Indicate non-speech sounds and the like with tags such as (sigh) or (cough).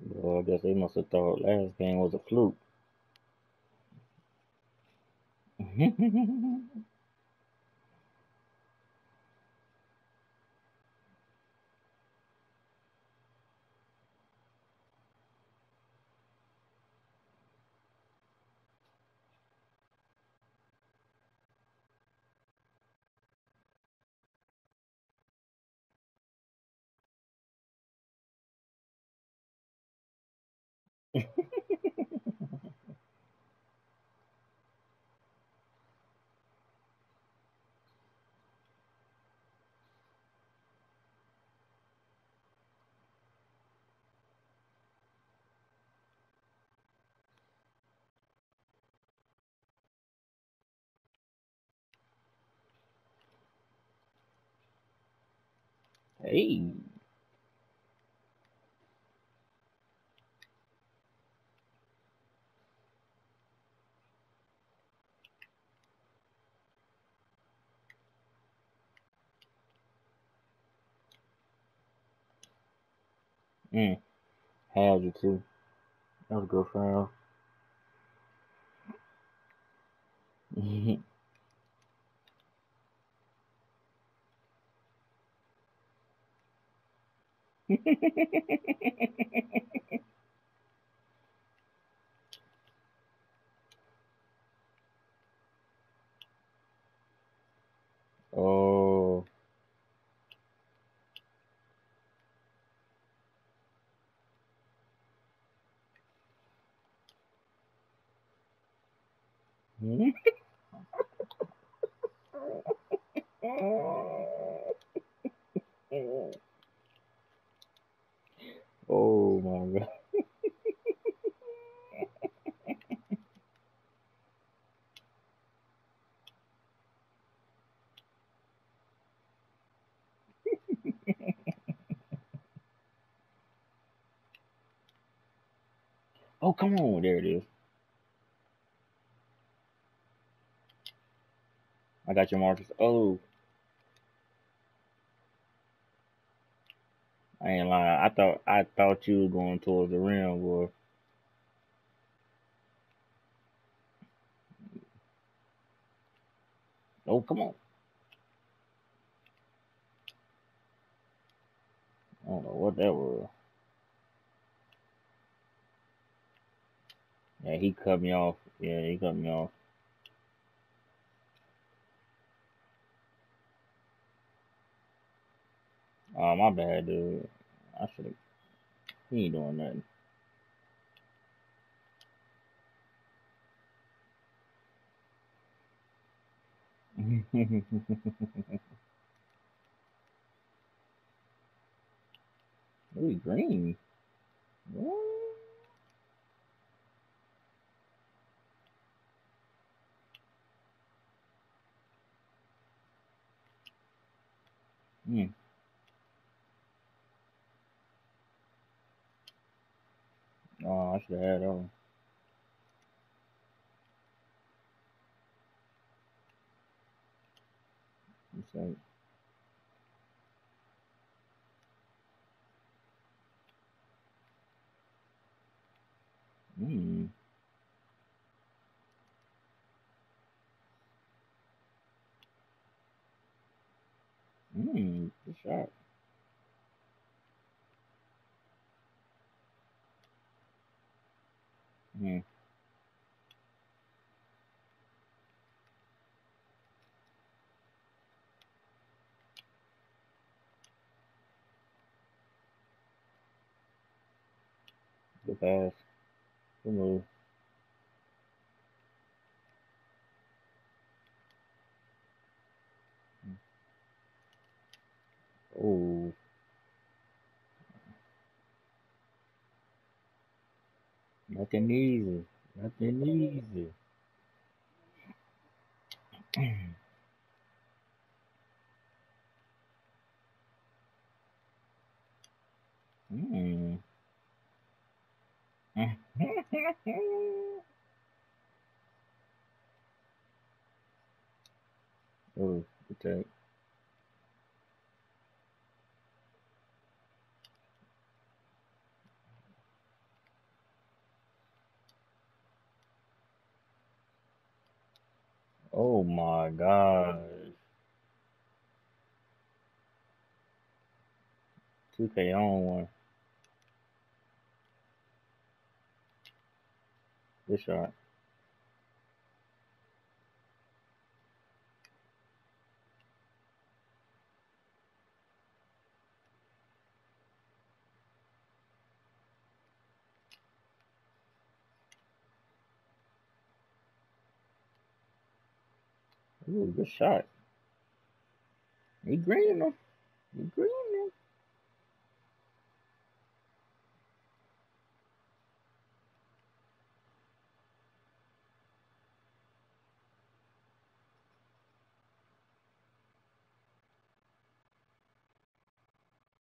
Well, I guess they must have thought last game was a fluke. (laughs) hey. Mm. Had you too. That was a good foul. (laughs) (laughs) oh. oh my god. Oh, come on. There it is. I got your Marcus. Oh. I ain't lying. I thought I thought you were going towards the rim, boy. Oh, come on. I don't know what that was. Yeah, he cut me off. Yeah, he cut me off. Oh, my bad, dude. I should have. He ain't doing nothing. (laughs) Ooh, green. What? Hmm. Oh, I should have had Hmm. Good shot. Hmm. Good pass. Good move. Oh. Nothing easy. Nothing easy. Hmm. (laughs) oh, good Oh my gosh. 2K on one. Good shot. Ooh, good shot. He greening them. He greening them.